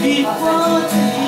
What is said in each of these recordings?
Before the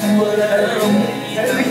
Whatever.